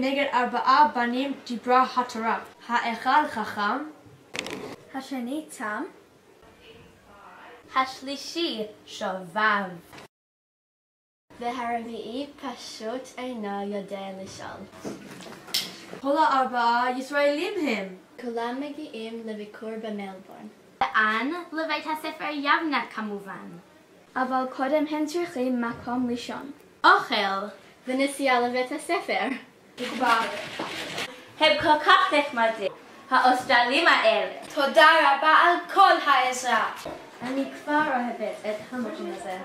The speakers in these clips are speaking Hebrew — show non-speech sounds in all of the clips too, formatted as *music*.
כנגד ארבעה בנים דיברה התורה. האחד חכם, השני תם, השלישי שובב. והרביעי פשוט אינו יודע לשאול. כל הארבעה ישראלים הם. כולם מגיעים לביקור במלבורן. לאן? לבית הספר יבנה כמובן. אבל קודם הם צריכים מקום לישון. אוכל. ונסיעה לבית הספר. הם כל כך נחמדים. האוסטרלים האלה. תודה רבה על כל העזרה. אני כבר אוהבת את המקום הזה.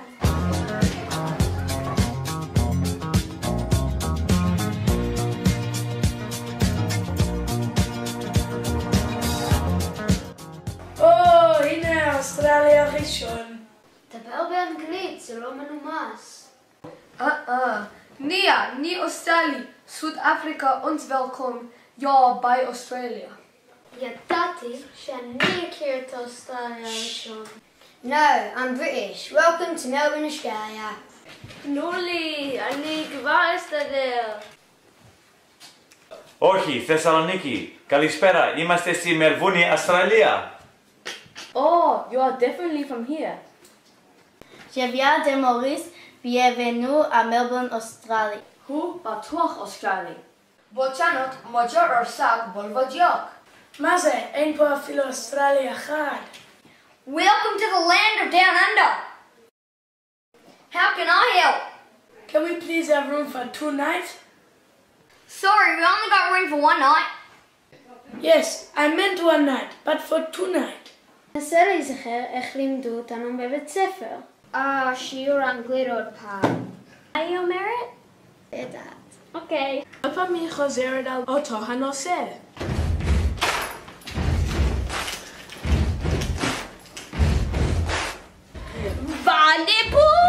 או, הנה האוסטרליה הראשון. דבר באנגלית, זה לא מנומס. Uh uh. Nia, ni Australi, Zuid-Afrika ons welkom, ja, by Australië. Ja, Daddy, Shania keer to Australia. No, I'm British. Welcome to Melbourne, Australia. Νούλη, Ανίκ, βάστε δε. Όχι, Θεσσαλονίκη. Καλησπέρα, είμαστε στη Μερβούνη, Αυστραλία. Oh, you are definitely from here. Je viens de Maurice, bienvenue uh, à Melbourne, Australie. הוא בטוח אוסטרלי. בוצ'נות מוג'ר אורסק בולבודיוק. מה זה? אין פה אפילו אוסטרלי אחד. Welcome to the land of Down Under. How can I help? Can we please have room for two nights? Sorry, we only got room for one night. Yes, I meant one night, but for two nights. ננסה להיזכר איך לימדו אותנו בבית ספר. אה, שיעור אנגלית עוד פעם. מה היא אומרת? יודעת. אוקיי. עוד פעם היא חוזרת על אותו הנושא. One apple,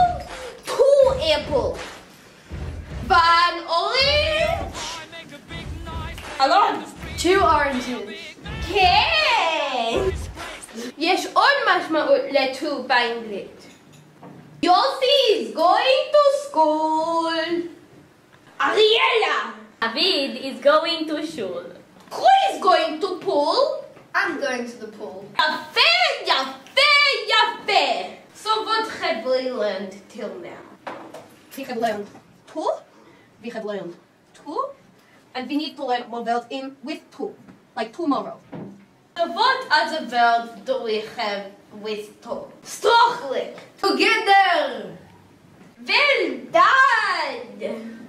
two apple. One orange. אלון! Two oranges. כן. יש עוד משמעות ל-two באנגלית. יוסי is going to school. Ariella! David is going to shul. Who is going to pool? I'm going to the pool. Yafe, yafe, yafe! So what have we learned till now? We have learned two, we have learned two, and we need to learn more words in with two, like tomorrow. So what other verbs do we have with two? Stroklik! Together! Well done!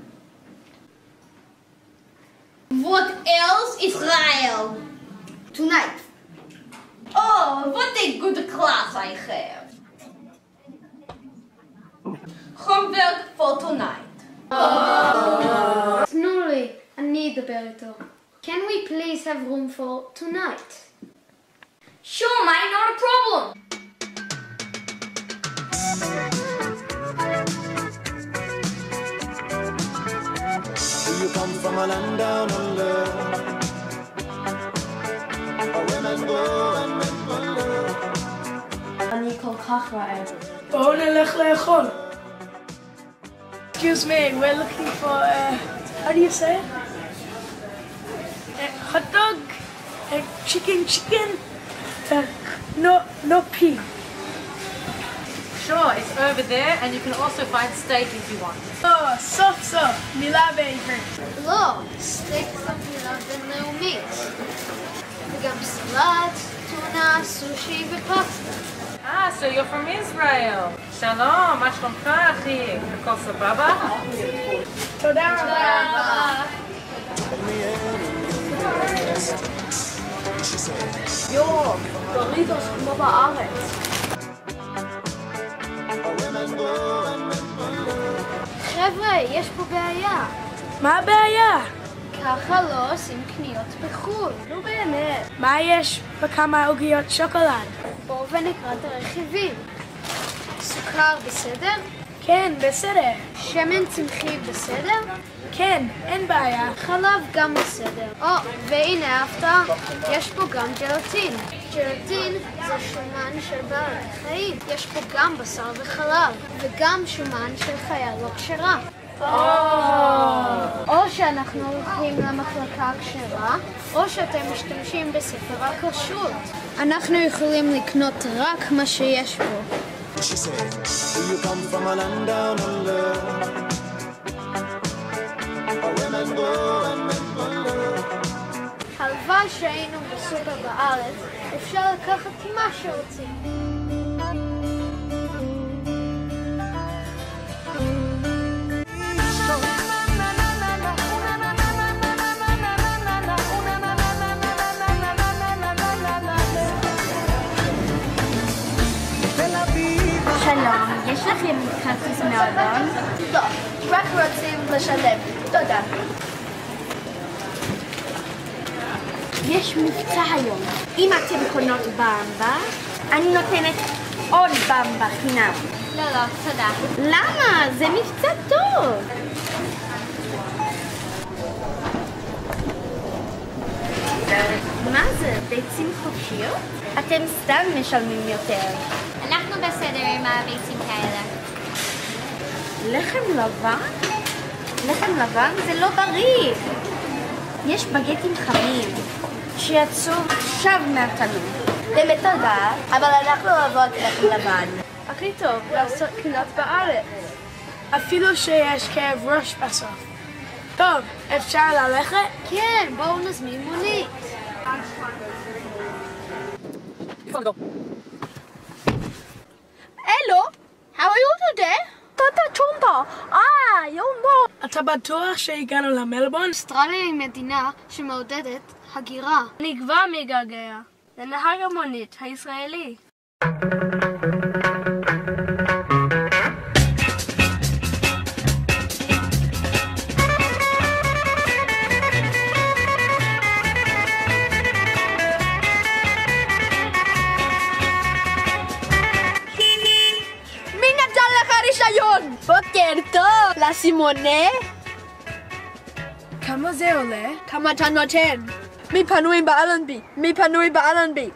What else Israel? Tonight. Oh, what a good class I have. Homework for tonight. Oh. Snorri, I need a burrito. Can we please have room for tonight? Sure, mate, not a problem. from a land down under? Where women go and men wonder. אני כל כך רעב. בואו נלך לאכול. Excuse me, we're looking for, uh, how do you say it? A hot dog, a chicken chicken, uh, no, no pig. Sure, it's over there, and you can also find steak if you want. Oh, סוף סוף, מילה בעברית. לא, סטייק זאת מילה בינלאומית. וגם סלט, טונה, סושי ופסטה. Ah, so you're from Israel. Shalom, מה שלומך אחי? הכל סבבה? תודה רבה. יואו, דוריטוס כמו בארץ. חבר'ה, יש פה בעיה. מה הבעיה? ככה לא עושים קניות בחו"ל. נו באמת. מה יש בכמה עוגיות שוקולד? בואו ונקרא את הרכיבים. סוכר בסדר? כן, בסדר. שמן צמחי בסדר? כן, אין בעיה. חלב גם בסדר. או, והנה ההפתעה, יש פה גם ג'לטין. ג'לטין זה שומן של בעלי חיים. יש פה גם בשר וחלב, וגם שומן של חיה לא כשרה. או שאנחנו הולכים למחלקה הכשרה, או שאתם משתמשים בספר הכשרות. אנחנו יכולים לקנות רק מה שיש בו. She said, Do you come from a land down under? Women go and men. הלוואי שהיינו בסופר בארץ, אפשר לקחת מה שרוצים. שלום, יש לכם כרטיס מועדון? לא, רק רוצים לשלם. תודה. יש מבצע היום. אם אתם קונות במבה, אני נותנת עוד במבה חינם. לא, לא, תודה. למה? זה מבצע טוב. מה זה? ביצים חופשיות? אתם סתם משלמים יותר. אנחנו בסדר עם הביצים כאלה. לחם לבן? לחם לבן זה לא בריא. יש בגטים חמים שיצאו עכשיו מהתנור. באמת תודה, אבל אנחנו אוהבות לחם לבן. הכי טוב לעשות קניות בארץ. אפילו שיש כאב ראש בסוף. טוב, אפשר ללכת? כן, בואו נזמין מונית. Hello, how are you today? תודה צ'ומבה. אה, יום אתה בטוח שהגענו למלבון? אוסטרליה היא מדינה שמעודדת הגירה. כבר מגעגע לנהג המונית הישראלי. בוקר טוב, לסימונה? כמה זה עולה? כמה אתה נותן? מי פנוי באלנבי? מי פנוי באלנבי?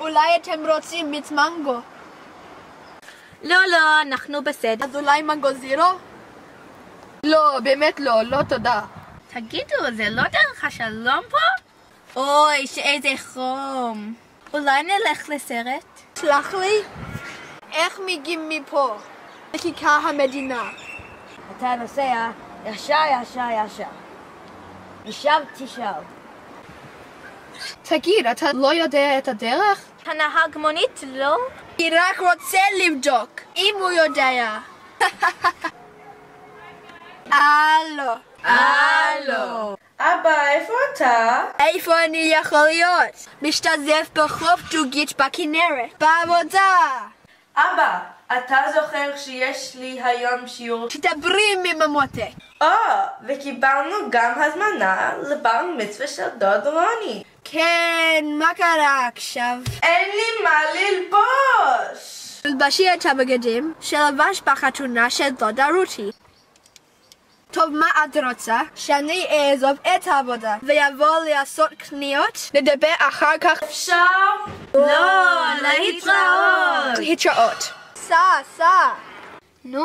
אולי אתם רוצים מיץ מנגו? לא, לא, אנחנו בסדר. אז אולי מנגו זירו? לא, באמת לא, לא תודה. תגידו, זה לא דרך השלום פה? אוי, שאיזה חום. אולי נלך לסרט? סלח לי, איך מגיעים מפה? לכיכר המדינה. אתה נוסע ישר, ישר, ישר. משם תשאל. תגיד, אתה לא יודע את הדרך? הנהג מונית לא? אני רק רוצה לבדוק, אם הוא יודע. *laughs* הלו. הלו. אבא, איפה אתה? איפה אני יכול להיות? משתזף בחוף דוגית בכנרת. בעבודה. אבא, אתה זוכר שיש לי היום שיעור... תדברי מממותק. או, וקיבלנו גם הזמנה לבר מצווה של דוד רוני. כן, מה קרה עכשיו? אין לי מה ללבוש! תלבשי את הבגדים שלבש בחתונה של דודה רותי. טוב, מה את רוצה? שאני אעזוב את העבודה ויבוא לעשות קניות? נדבר אחר כך. אפשר? לא, להתראות. להתראות. סע, סע. נו,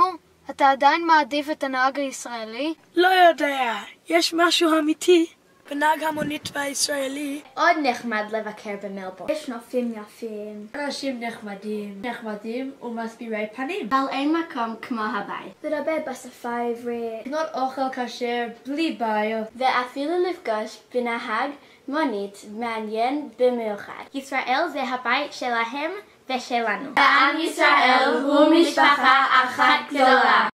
אתה עדיין מעדיף את הנהג הישראלי? לא יודע, יש משהו אמיתי בנהג המונית הישראלי. עוד נחמד לבקר במלבורן. יש נופים יפים. אנשים נחמדים, נחמדים ומסבירי פנים. אבל אין מקום כמו הבית. לדבר בשפה העברית. לקנות אוכל כשר בלי בעיות. ואפילו לפגוש בנהג מונית מעניין במיוחד. ישראל זה הבית שלהם ושלנו. ועם ישראל הוא משפחה אחת גדולה.